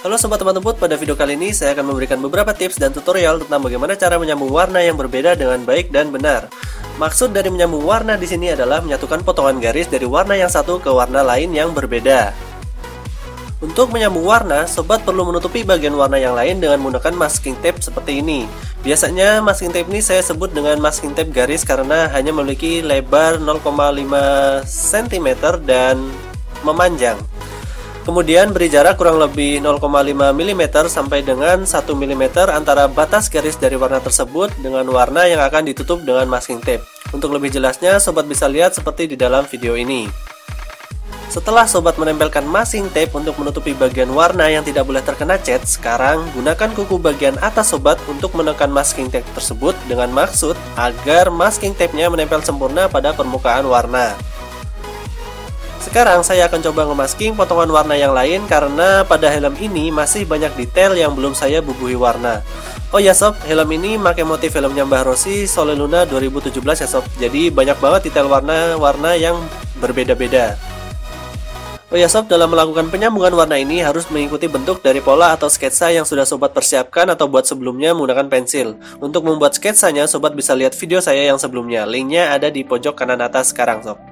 Halo Sobat Teman Tebut, pada video kali ini saya akan memberikan beberapa tips dan tutorial tentang bagaimana cara menyambung warna yang berbeda dengan baik dan benar. Maksud dari menyambung warna di sini adalah menyatukan potongan garis dari warna yang satu ke warna lain yang berbeda. Untuk menyambung warna, sobat perlu menutupi bagian warna yang lain dengan menggunakan masking tape seperti ini. Biasanya masking tape ini saya sebut dengan masking tape garis karena hanya memiliki lebar 0,5 cm dan memanjang. Kemudian beri jarak kurang lebih 0,5 mm sampai dengan 1 mm antara batas garis dari warna tersebut dengan warna yang akan ditutup dengan masking tape. Untuk lebih jelasnya, sobat bisa lihat seperti di dalam video ini. Setelah sobat menempelkan masking tape untuk menutupi bagian warna yang tidak boleh terkena cat, sekarang gunakan kuku bagian atas sobat untuk menekan masking tape tersebut dengan maksud agar masking tape-nya menempel sempurna pada permukaan warna. Sekarang saya akan coba ngemasking potongan warna yang lain karena pada helm ini masih banyak detail yang belum saya bubuhi warna. Oh ya sob, helm ini pakai motif helmnya Mbah Rossi Sole Luna 2017 ya sob. Jadi banyak banget detail warna-warna yang berbeda-beda. Oh ya sob, dalam melakukan penyambungan warna ini harus mengikuti bentuk dari pola atau sketsa yang sudah sobat persiapkan atau buat sebelumnya menggunakan pensil. Untuk membuat sketsanya, sobat bisa lihat video saya yang sebelumnya. Linknya ada di pojok kanan atas sekarang sob.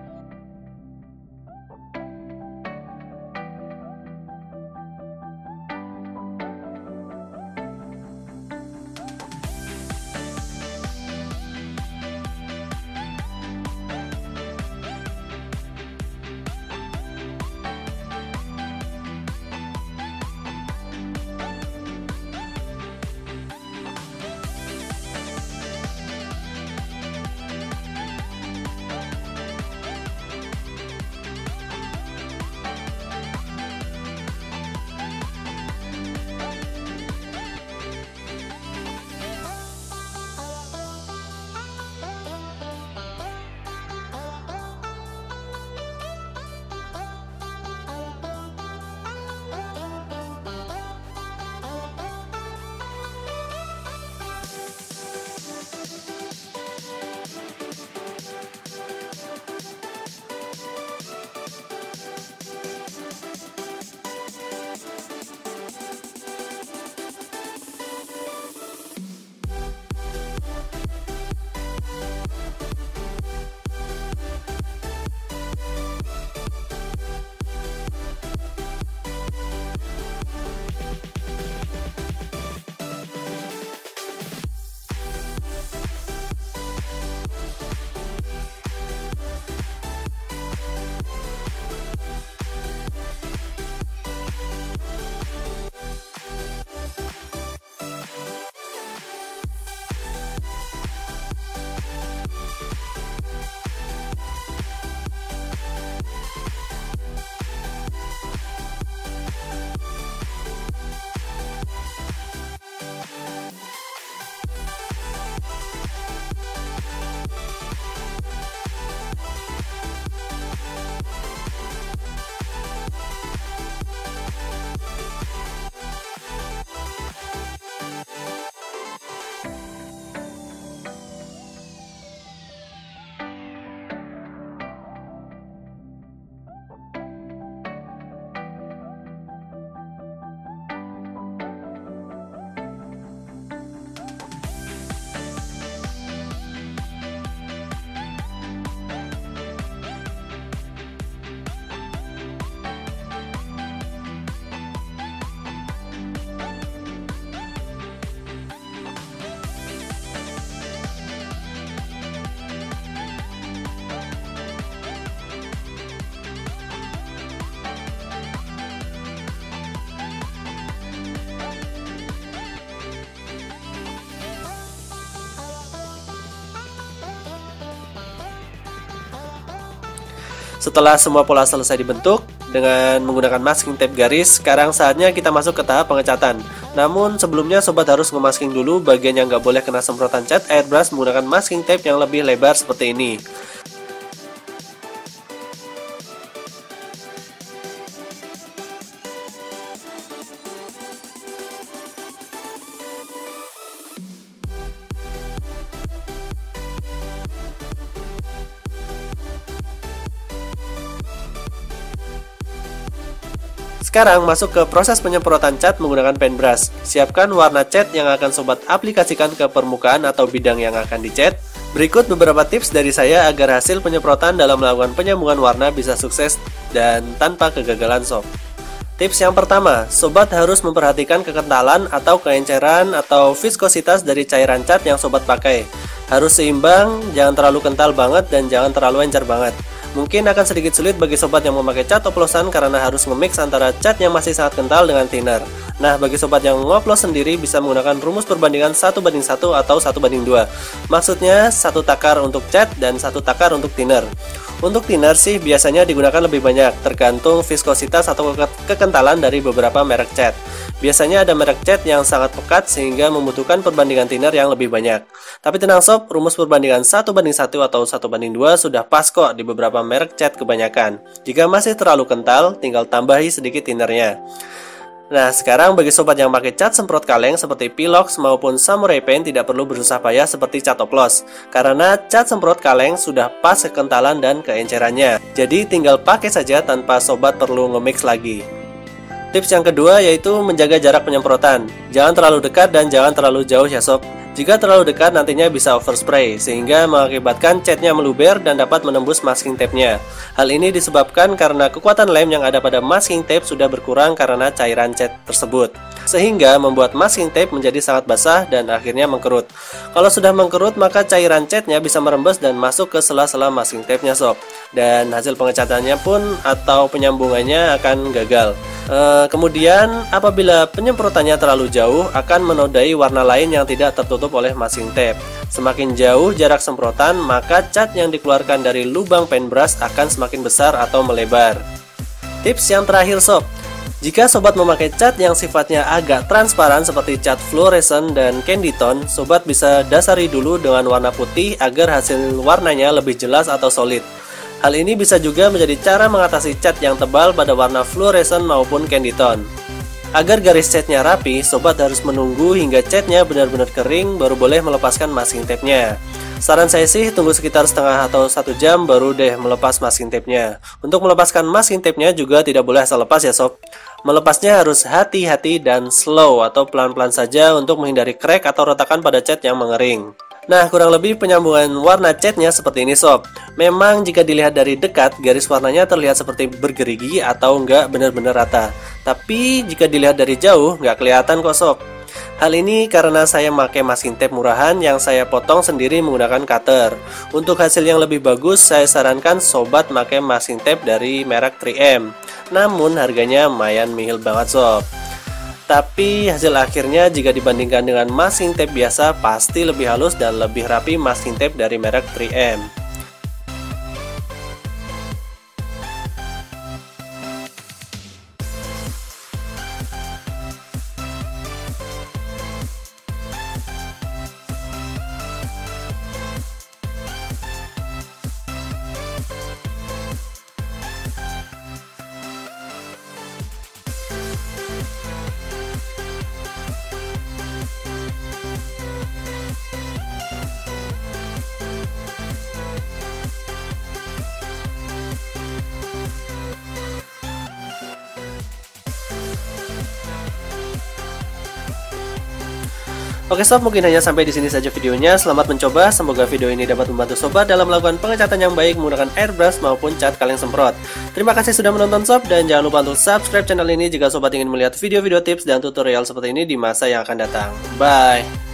Setelah semua pola selesai dibentuk dengan menggunakan masking tape garis, sekarang saatnya kita masuk ke tahap pengecatan. Namun sebelumnya sobat harus ngemasking dulu bagian yang nggak boleh kena semprotan cat airbrush menggunakan masking tape yang lebih lebar seperti ini. Sekarang masuk ke proses penyemprotan cat menggunakan paintbrush. Siapkan warna cat yang akan sobat aplikasikan ke permukaan atau bidang yang akan dicat. Berikut beberapa tips dari saya agar hasil penyemprotan dalam melakukan penyambungan warna bisa sukses dan tanpa kegagalan sob. Tips yang pertama, sobat harus memperhatikan kekentalan atau keenceran atau viskositas dari cairan cat yang sobat pakai. Harus seimbang, jangan terlalu kental banget dan jangan terlalu encer banget. Mungkin akan sedikit sulit bagi sobat yang memakai cat oplosan karena harus memix antara cat yang masih sangat kental dengan thinner. Nah, bagi sobat yang ngoplos sendiri bisa menggunakan rumus perbandingan 1 banding 1 atau 1 banding 2. Maksudnya, satu takar untuk cat dan satu takar untuk thinner. Untuk thinner sih biasanya digunakan lebih banyak, tergantung viskositas atau ke kekentalan dari beberapa merek cat. Biasanya ada merek cat yang sangat pekat sehingga membutuhkan perbandingan thinner yang lebih banyak. Tapi tenang sob, rumus perbandingan 1 banding 1 atau 1 banding 2 sudah pas kok di beberapa merek cat kebanyakan. Jika masih terlalu kental, tinggal tambahi sedikit thinnernya. Nah, sekarang bagi sobat yang pakai cat semprot kaleng seperti Pilox maupun Samurai Paint tidak perlu bersusah payah seperti cat oplos karena cat semprot kaleng sudah pas kekentalan dan keencerannya. Jadi tinggal pakai saja tanpa sobat perlu nge-mix lagi. Tips yang kedua yaitu menjaga jarak penyemprotan. Jangan terlalu dekat dan jangan terlalu jauh ya sob. Jika terlalu dekat nantinya bisa overspray sehingga mengakibatkan catnya meluber dan dapat menembus masking tape-nya. Hal ini disebabkan karena kekuatan lem yang ada pada masking tape sudah berkurang karena cairan cat tersebut. Sehingga membuat masking tape menjadi sangat basah dan akhirnya mengkerut. Kalau sudah mengkerut maka cairan catnya bisa merembes dan masuk ke sela-sela masking tape-nya sob. Dan hasil pengecatannya pun atau penyambungannya akan gagal. E, kemudian apabila penyemprotannya terlalu jauh akan menodai warna lain yang tidak tertutup oleh masking tape. Semakin jauh jarak semprotan maka cat yang dikeluarkan dari lubang paintbrush akan semakin besar atau melebar. Tips yang terakhir sob, jika sobat memakai cat yang sifatnya agak transparan seperti cat fluorescent dan candy tone, sobat bisa dasari dulu dengan warna putih agar hasil warnanya lebih jelas atau solid. Hal ini bisa juga menjadi cara mengatasi cat yang tebal pada warna fluorescent maupun candy tone. Agar garis catnya rapi, sobat harus menunggu hingga catnya benar-benar kering baru boleh melepaskan masking tape-nya. Saran saya sih tunggu sekitar setengah atau satu jam baru deh melepas masking tape-nya. Untuk melepaskan masking tape-nya juga tidak boleh asal lepas ya sob. Melepasnya harus hati-hati dan slow atau pelan-pelan saja untuk menghindari crack atau retakan pada cat yang mengering. Nah, kurang lebih penyambungan warna catnya seperti ini sob. Memang jika dilihat dari dekat, garis warnanya terlihat seperti bergerigi atau enggak benar-benar rata. Tapi jika dilihat dari jauh, nggak kelihatan kok sob. Hal ini karena saya pakai masking tape murahan yang saya potong sendiri menggunakan cutter. Untuk hasil yang lebih bagus, saya sarankan sobat pakai masking tape dari merek 3M. Namun harganya lumayan mihil banget sob. Tapi hasil akhirnya jika dibandingkan dengan masking tape biasa pasti lebih halus dan lebih rapi masking tape dari merek 3M. Oke sob, mungkin hanya sampai di sini saja videonya. Selamat mencoba. Semoga video ini dapat membantu sobat dalam melakukan pengecatan yang baik menggunakan airbrush maupun cat kaleng semprot. Terima kasih sudah menonton sob dan jangan lupa untuk subscribe channel ini jika sobat ingin melihat video-video tips dan tutorial seperti ini di masa yang akan datang. Bye.